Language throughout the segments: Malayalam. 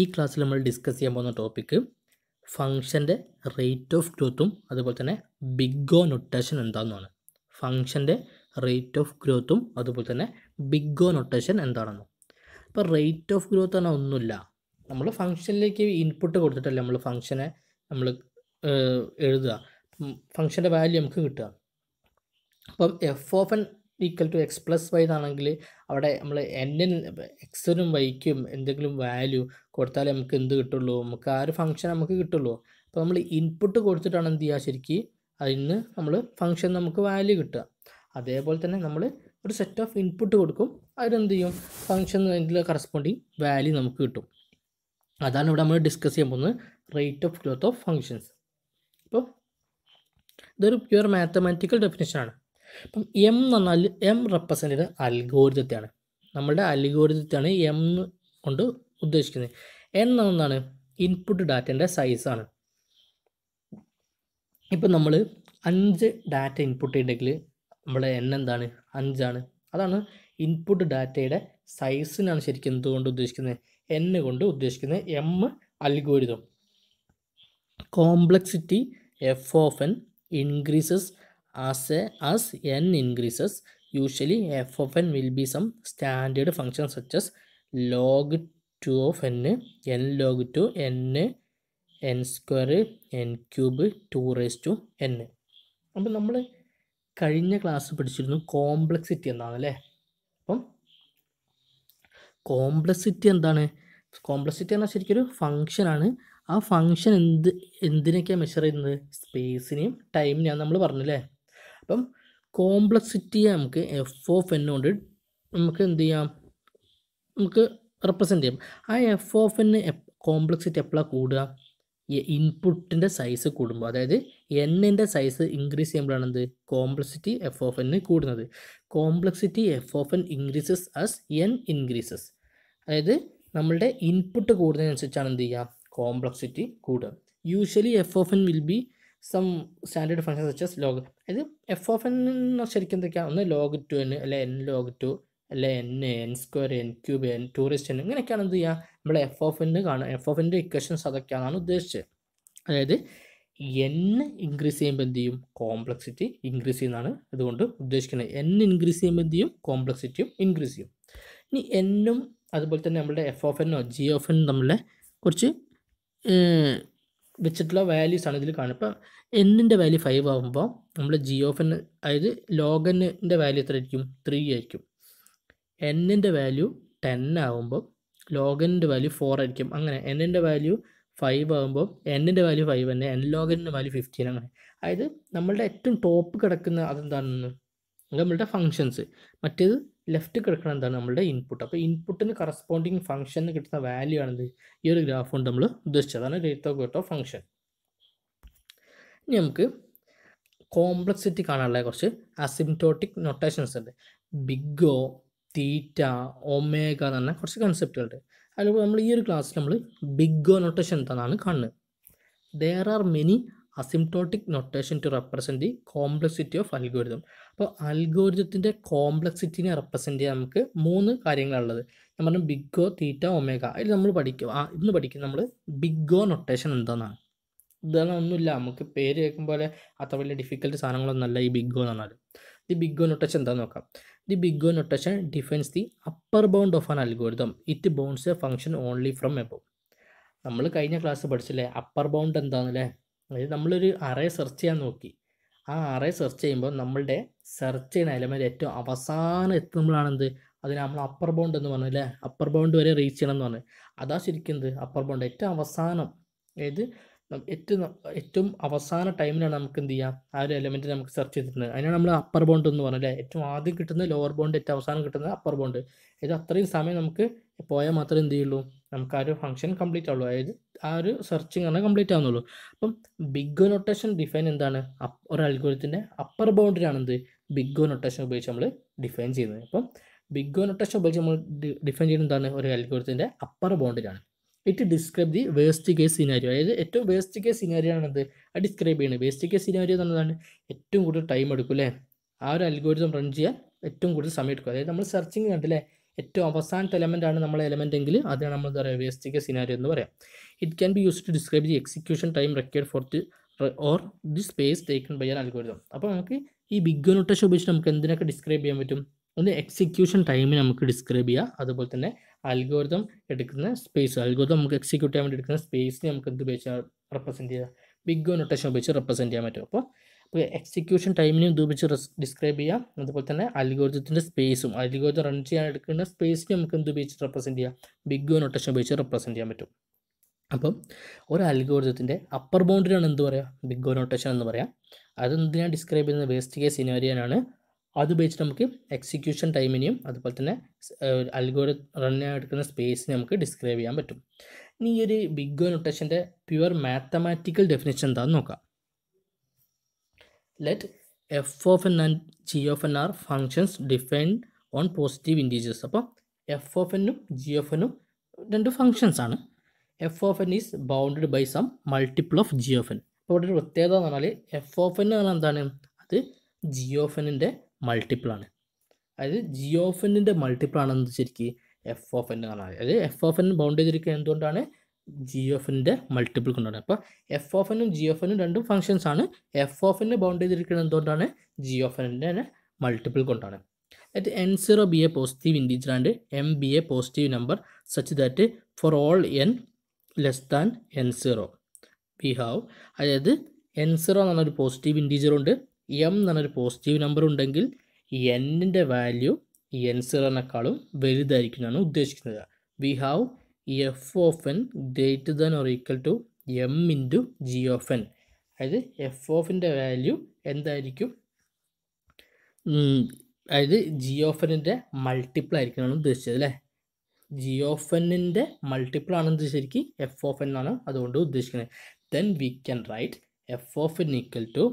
ഈ ക്ലാസ്സിൽ നമ്മൾ ഡിസ്കസ് ചെയ്യാൻ പോകുന്ന ടോപ്പിക്ക് ഫംഗ്ഷന്റെ റേറ്റ് ഓഫ് ഗ്രോത്തും അതുപോലെ തന്നെ ബിഗ് ഓ നൊട്ടേഷൻ എന്താണെന്നാണ്. ഫംഗ്ഷന്റെ റേറ്റ് ഓഫ് ഗ്രോത്തും അതുപോലെ തന്നെ ബിഗ് ഓ നൊട്ടേഷൻ എന്താണെന്നും. ഇപ്പോൾ റേറ്റ് ഓഫ് ഗ്രോത്ത് തന്നെ ഒന്നുമില്ല. നമ്മൾ ഫംഗ്ഷനിലേക്ക് ഇൻപുട്ട് കൊടുത്തിട്ടല്ലേ നമ്മൾ ഫംഗ്ഷനെ നമ്മൾ എഴുതുക. ഫംഗ്ഷന്റെ വാല്യൂ നമുക്ക് കിട്ടുക. അപ്പം F of N equal to X plus Y എന്നാണെങ്കിൽ അവിടെ നമ്മൾ എന്നിന് എക്സിനും വൈക്കും എന്തെങ്കിലും വാല്യൂ കൊടുത്താലേ നമുക്ക് എന്ത് കിട്ടുള്ളൂ? നമുക്ക് ആ ഒരു ഫംഗ്ഷൻ നമുക്ക് കിട്ടുള്ളൂ. അപ്പോൾ നമ്മൾ ഇൻപുട്ട് കൊടുത്തിട്ടാണ് എന്ത് ചെയ്യുക? ശരിക്ക് അതിന് നമ്മൾ ഫംഗ്ഷൻ നമുക്ക് വാല്യൂ കിട്ടുക. അതേപോലെ തന്നെ നമ്മൾ ഒരു സെറ്റ് ഓഫ് ഇൻപുട്ട് കൊടുക്കും. അതിനെന്ത് ചെയ്യും? ഫംഗ്ഷൻ അതിന്റെ കറസ്പോണ്ടിങ് വാല്യൂ നമുക്ക് കിട്ടും. അതാണ് ഇവിടെ നമ്മൾ ഡിസ്കസ് ചെയ്യാൻ പോകുന്നത്. Rate of growth of functions അപ്പോൾ ഇതൊരു പ്യുവർ മാത്തമാറ്റിക്കൽ ഡെഫിനേഷനാണ് അപ്പം എം എന്ന് പറഞ്ഞാൽ എം റെപ്രസെന്റ് ചെയ്ത അൽഗോരിതത്തെയാണ് നമ്മളുടെ അൽഗോരിതത്തെയാണ് എം കൊണ്ട് ഉദ്ദേശിക്കുന്നത്. എൻ എന്നാണ് ഇൻപുട്ട് ഡാറ്റേന്റെ സൈസാണ് ഇപ്പം നമ്മൾ അഞ്ച് ഡാറ്റ ഇൻപുട്ട് ചെയ്യണമെങ്കിൽ നമ്മുടെ എൻ എന്താണ്? അഞ്ചാണ് അതാണ് ഇൻപുട്ട് ഡാറ്റയുടെ സൈസിനാണ് ശരിക്കും എന്തുകൊണ്ട് ഉദ്ദേശിക്കുന്നത്? എൻ കൊണ്ട് ഉദ്ദേശിക്കുന്നത് an algorithm complexity F of N increases as a as N increases usually F of N will be some standard function such as log two of N N log two N N square N cube two raise to N അപ്പം നമ്മൾ കഴിഞ്ഞ ക്ലാസ് പഠിച്ചിരുന്നു കോംപ്ലക്സിറ്റി എന്താണ് അല്ലേ? അപ്പം കോംപ്ലക്സിറ്റി എന്താണ്? കോംപ്ലക്സിറ്റി എന്നാൽ ശരിക്കൊരു ഫങ്ഷനാണ് ആ ഫങ്ഷൻ എന്ത് എന്തിനൊക്കെയാണ് മെഷർ ചെയ്യുന്നത്? സ്പേസിനെയും ടൈമിനെയാണ് നമ്മൾ പറഞ്ഞല്ലേ അപ്പം കോംപ്ലക്സിറ്റിയെ നമുക്ക് എഫ് ഓഫ് എൻ കൊണ്ട് നമുക്ക് എന്ത് ചെയ്യാം? നമുക്ക് റെപ്രസെന്റ് ചെയ്യാം. ആ എഫ് ഓഫ് എൻ കോംപ്ലക്സിറ്റി എപ്പോഴാണ് കൂടുക? ഇൻപുട്ടിന്റെ സൈസ് കൂടുമ്പോൾ. അതായത് എന്നിന്റെ സൈസ് ഇൻക്രീസ് ചെയ്യുമ്പോഴാണ് എന്ത്? കോംപ്ലക്സിറ്റി എഫ് ഓഫ് എൻ കൂടുന്നത്. Complexity F of N increases as N increases അതായത് നമ്മളുടെ ഇൻപുട്ട് കൂടുന്നതിനനുസരിച്ചാണ് എന്ത് ചെയ്യുക? കോംപ്ലക്സിറ്റി കൂടുക. Usually F of N will be some standard function as log അതായത് എഫ് ഓഫ് എൻ ശരിക്കും എന്തൊക്കെയാണ് ഒന്ന് ലോഗ് ടു എൻ അല്ലെ എൻ ലോഗ് ടു അല്ലെ N N square N cube N two raised N ഇങ്ങനെയൊക്കെയാണ് എന്ത് ചെയ്യുക നമ്മൾ എഫ് ഓഫ് എന്ന് കാണുക. എഫ് ഓഫ് എന്റെ ഇക്വേഷൻസ് അതൊക്കെയാണ് ഉദ്ദേശിച്ചത്. അതായത് എൻ ഇൻക്രീസ് ചെയ്യുമ്പോൾ എന്ത് ചെയ്യും? കോംപ്ലക്സിറ്റി ഇൻക്രീസ് ചെയ്യുന്നതാണ് അതുകൊണ്ട് ഉദ്ദേശിക്കുന്നത്. എൻ ഇൻക്രീസ് ചെയ്യുമ്പോൾ എന്ത് ചെയ്യും? കോംപ്ലക്സിറ്റിയും ഇൻക്രീസ് ചെയ്യും. ഇനി എന്നും അതുപോലെ തന്നെ നമ്മുടെ എഫ് ഓഫ് എന്നോ ജി ഓഫ് എൻ തമ്മിലെ കുറച്ച് വെച്ചിട്ടുള്ള വാല്യൂസ് ആണ് ഇതിൽ കാണുക ഇപ്പം എന്നിന്റെ വാല്യൂ ഫൈവ് ആകുമ്പോൾ നമ്മൾ ജി ഓഫ് എൻ അതായത് ലോഗന്നിന്റെ വാല്യൂ എത്ര ആയിരിക്കും? ത്രീ ആയിരിക്കും. എന്നിന്റെ വാല്യൂ ടെൻ ആകുമ്പോൾ ലോഗനിന്റെ വാല്യൂ ഫോർ ആയിരിക്കും. അങ്ങനെ എന്നിന്റെ വാല്യൂ ഫൈവ് ആകുമ്പോൾ എന്നിന്റെ വാല്യൂ ഫൈവ് തന്നെ എൻ ലോഗനിന്റെ വാല്യൂ ഫിഫ്റ്റീൻ അങ്ങനെ. അതായത് നമ്മളുടെ ഏറ്റവും ടോപ്പ് കിടക്കുന്ന അതെന്താണെന്ന്? നമ്മളുടെ ഫങ്ഷൻസ് മറ്റേത് ലെഫ്റ്റ് കിടക്കണം എന്താണ് നമ്മളുടെ ഇൻപുട്ട് അപ്പോൾ ഇൻപുട്ടിന് കറസ്പോണ്ടിങ് ഫംഗ്ഷന് കിട്ടുന്ന വാല്യൂ ആണ് ഈ ഒരു ഗ്രാഫ് കൊണ്ട് നമ്മൾ ഉദ്ദേശിച്ചത്. അതാണ് rate of growth of function ഇനി നമുക്ക് കോംപ്ലക്സിറ്റി കാണാനുള്ള കുറച്ച് അസിംറ്റോട്ടിക് നൊട്ടേഷൻസ് ഉണ്ട്. ബിഗ് തീറ്റ ഒമേഗ എന്ന് പറഞ്ഞ കുറച്ച് കൺസെപ്റ്റുകളുണ്ട് അതിലൂടെ നമ്മൾ ഈ ഒരു ക്ലാസ്സിൽ നമ്മൾ ബിഗ് നൊട്ടേഷൻ എന്താണെന്നാണ് കാണുന്നത്. There are many asymptotic notation to represent the complexity of algorithm അപ്പോൾ അൽഗോരിതത്തിന്റെ കോംപ്ലക്സിറ്റിനെ റെപ്രസെന്റ് ചെയ്യാൻ നമുക്ക് മൂന്ന് കാര്യങ്ങളുള്ളത് ഞാൻ പറഞ്ഞു ബിഗ് തീറ്റ ഒമേഗ അതിൽ നമ്മൾ പഠിക്കും. ആ ഇന്ന് പഠിക്കും നമ്മൾ ബിഗ് നൊട്ടേഷൻ എന്താണെന്നാണ് ഇതാണ് ഒന്നുമില്ല. നമുക്ക് പേര് കേൾക്കുമ്പോൾ അത്ര വലിയ ഡിഫിക്കൽട്ട് സാധനങ്ങളൊന്നുമല്ല ഈ ബിഗ് എന്ന് പറഞ്ഞാൽ ദി ബിഗ് നൊട്ടേഷൻ എന്താണെന്ന് നോക്കാം. The big notation defines the upper bound of an algorithm it bounds a function only from above നമ്മൾ കഴിഞ്ഞ ക്ലാസ് പഠിച്ചില്ലേ? അപ്പർ ബൗണ്ട് എന്താണെന്നല്ലേ അതായത് നമ്മളൊരു അറേ സെർച്ച് ചെയ്യാൻ നോക്കി. ആ അറേ സെർച്ച് ചെയ്യുമ്പോൾ നമ്മളുടെ സെർച്ച് ചെയ്യുന്ന എലമെന്റ് ഏറ്റവും അവസാനം എത്തുമ്പോഴാണെന്ത്? അതിന് നമ്മൾ അപ്പർ ബൗണ്ട് എന്ന് പറഞ്ഞു അല്ലേ? അപ്പർ ബൗണ്ട് വരെ റീച്ച് ചെയ്യണം എന്ന് പറഞ്ഞു. അതാ ശരിക്കും എന്ത്? അപ്പർ ബൗണ്ട് ഏറ്റവും അവസാനം. അതായത് ഏറ്റവും ഏറ്റവും അവസാന ടൈമിലാണ് നമുക്ക് എന്ത് ചെയ്യാം? ആ ഒരു എലമെന്റ് നമുക്ക് സെർച്ച് ചെയ്തിട്ടുണ്ട് അതിനാണ് നമ്മൾ അപ്പർ ബൗണ്ട് എന്ന് പറഞ്ഞല്ലേ ഏറ്റവും ആദ്യം കിട്ടുന്ന ലോവർ ബൗണ്ട് ഏറ്റവും അവസാനം കിട്ടുന്നത് അപ്പർ ബൗണ്ട് ഇത് അത്രയും സമയം നമുക്ക് പോയാൽ മാത്രമേ എന്ത് ചെയ്യുള്ളൂ? നമുക്ക് ആ ഒരു ഫംഗ്ഷൻ കംപ്ലീറ്റ് ആവുള്ളൂ. അതായത് ആ ഒരു സെർച്ചിങ് ആണ് കംപ്ലീറ്റ് ആവുന്നുള്ളൂ. അപ്പം ബിഗ് നൊട്ടേഷൻ ഡിഫൈൻ എന്താണ്? ഒരു അൽഗോരിത്തിന്റെ അപ്പർ ബൗണ്ടറിയാണ് എന്ത് ബിഗ് നൊട്ടേഷൻ ഉപയോഗിച്ച് നമ്മൾ ഡിഫൈൻ ചെയ്യുന്നത്. അപ്പം ബിഗ് നൊട്ടേഷൻ ഉപയോഗിച്ച് നമ്മൾ ഡിഫൈൻ ചെയ്യുന്നത് എന്താണ്? ഒരു അൽഗോരിത്തിന്റെ upper ബൗണ്ടറിയാണ് it describe the worst case scenario അതായത് ഏറ്റവും വേസ്റ്റ് കേസ് സിനാരിയോ ആണത് അത് ഡിസ്ക്രൈബ് ചെയ്യുന്നത് വേസ്റ്റ് കേസ് സിനാരിയോ എന്നുള്ളതാണ് ഏറ്റവും കൂടുതൽ ടൈം എടുക്കും അല്ലേ ആ ഒരു അൽഗോരിതം റൺ ചെയ്യാൻ ഏറ്റവും കൂടുതൽ സമയം എടുക്കും. അതായത് നമ്മൾ സെർച്ചിങ് കണ്ടില്ലേ? ഏറ്റവും അവസാനത്തെ എലമെന്റ് ആണ് നമ്മളെ എലമെന്റ് എങ്കിൽ അതാണ് നമ്മൾ എന്താ പറയുക വേസ്റ്റ് കേസ് സിനാരിയോ എന്ന് പറയാം. It can be use to describe the execution time required for the or the space taken by an algorithm അപ്പോൾ നമുക്ക് ഈ ബിഗ് നൊട്ടേഷൻ ഉപയോഗിച്ച് നമുക്ക് എന്തിനൊക്കെ ഡിസ്ക്രൈബ് ചെയ്യാൻ പറ്റും? ഒന്ന് എക്സിക്യൂഷൻ ടൈമിന് നമുക്ക് ഡിസ്ക്രൈബ് ചെയ്യാം. അതുപോലെ തന്നെ അൽഗോരിതം എടുക്കുന്ന സ്പേസ് അൽഗോരിതം നമുക്ക് എക്സിക്യൂട്ട് ചെയ്യാൻ വേണ്ടി എടുക്കുന്ന സ്പേസിനെ നമുക്ക് എന്ത് ഉപയോഗിച്ചാൽ റെപ്രസെന്റ് ചെയ്യാം? ബിഗ് നൊട്ടേഷൻ ഉപയോഗിച്ച് റെപ്രസെന്റ് ചെയ്യാൻ പറ്റും. അപ്പോൾ അപ്പോൾ എക്സിക്യൂഷൻ ടൈമിനെയും ഉപയോഗിച്ച് ഡിസ്ക്രൈബ് ചെയ്യാം. അതുപോലെ തന്നെ അൽഗോരിതത്തിന്റെ സ്പേസും അൽഗോരിതം റൺ ചെയ്യാൻ എടുക്കുന്ന സ്പേസിനെ നമുക്ക് എന്ത് ഉപയോഗിച്ച് റെപ്രസെന്റ് ചെയ്യാം? ബിഗ് നൊട്ടേഷൻ ഉപയോഗിച്ച് റെപ്രസെന്റ് ചെയ്യാൻ പറ്റും. അപ്പം ഒരു അൽഗോരിതത്തിന്റെ അപ്പർ ബൗണ്ടറിയാണ് എന്ത് പറയുക ബിഗ് നൊട്ടേഷൻ എന്ന് പറയാം. അത് എന്തിനാണ് ഡിസ്ക്രൈബ് ചെയ്യുന്നത്? വേസ്റ്റ് കേസ് സിനാരിയനാണ് അത് ഉപയോഗിച്ച് നമുക്ക് എക്സിക്യൂഷൻ ടൈമിനെയും അതുപോലെ തന്നെ അൽഗോരി റൺ ചെയ്യാൻ എടുക്കുന്ന സ്പേസിനെ നമുക്ക് ഡിസ്ക്രൈബ് ചെയ്യാൻ പറ്റും. ഇനി ഈ ഒരു ബിഗ് നൊട്ടേഷന്റെ പ്യുവർ മാത്തമാറ്റിക്കൽ ഡെഫിനേഷൻ എന്താണെന്ന് നോക്കാം. Let F of N and G of N are functions defined on positive integers അപ്പോൾ എഫ് ഓഫ് എന്നും ജി ഓഫ് എന്നും രണ്ട് ഫങ്ഷൻസ് ആണ് F of N is bounded by some multiple of G of N അപ്പോൾ ഇവിടെ ഒരു പ്രത്യേകത എന്ന് പറഞ്ഞാൽ എഫ് ഓഫ് എൻ എന്ന് പറഞ്ഞാൽ എന്താണ് അത് ജി ഓഫ് എന്നിന്റെ മൾട്ടിപ്പിൾ ആണ് അതായത് ജി ഓഫ് എന്നിന്റെ മൾട്ടിപ്പിൾ ആണെന്ന് ശരിക്കും എഫ് ഓഫ് എൻ എന്ന് പറഞ്ഞാൽ അതായത് എഫ് ഓഫ് എൻ ബൗണ്ട് ചെയ്തിരിക്കുക എന്തുകൊണ്ടാണ് ജി എന്നിന്റെ മൾട്ടിപ്പിൾ കൊണ്ടാണ് അപ്പോൾ എഫ് ഓഫ് എന്നും ജി ഓഫ് എന്നും രണ്ടും ഫങ്ഷൻസ് ആണ്. എഫ് ഓഫ് എന്നെ ബൗണ്ട് ചെയ്തിരിക്കുന്നത് എന്തുകൊണ്ടാണ്? ജി ഓഫ് എന്നിന്റെ മൾട്ടിപ്പിൾ കൊണ്ടാണ്. At N zero be a positive integer and M be a positive number such that for all N less than N zero we have അതായത് എൻ സീറോ എന്ന് പറഞ്ഞൊരു പോസിറ്റീവ് ഇൻഡീജർ ഉണ്ട്. എം എന്ന് പറഞ്ഞൊരു പോസിറ്റീവ് നമ്പർ ഉണ്ടെങ്കിൽ എന്നിന്റെ വാല്യൂ എൻ സീറോനേക്കാളും വലുതായിരിക്കും എന്നാണ് ഉദ്ദേശിക്കുന്നത്. We have F of N greater than or equal to M into G of N അതായത് എഫ് ഓഫിന്റെ വാല്യൂ എന്തായിരിക്കും? അതായത് ജി ഓഫ് എന്നിന്റെ മൾട്ടിപ്പിൾ ആയിരിക്കും എന്നാണ് ഉദ്ദേശിച്ചത് അല്ലേ? ജി ഓഫ് എന്നിന്റെ മൾട്ടിപ്പിൾ ആണെന്ന് ശരിക്കും? എഫ് ഓഫ് എൻ ആണ് അതുകൊണ്ട് ഉദ്ദേശിക്കുന്നത്. Then we can write F of N equal to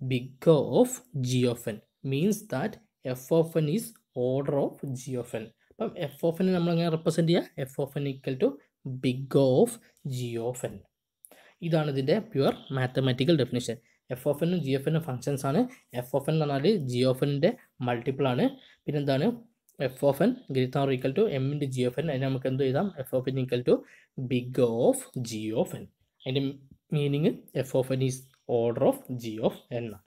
big of G of N means that F of N is order of G of N അപ്പം എഫ് ഓഫ് എൻ നമ്മൾ എങ്ങനെ റെപ്രസെന്റ് ചെയ്യുക F of N equal to big of G of N ഇതാണ് ഇതിന്റെ pure mathematical definition F of എന്നും ജി എഫ് എന്നും ഫങ്ഷൻസ് ആണ്. എഫ് ഓഫ് എൻ എന്ന് പറഞ്ഞാൽ ജി ഓഫ് എന്റെ മൾട്ടിപ്പിൾ ആണ്. പിന്നെന്താണ്? F of N greater equal to M into G of N അതിന് നമുക്ക് എന്ത് എഴുതാം? F of N equal to big of G of N അതിന്റെ meaning F of N is order of G of N ആണ്.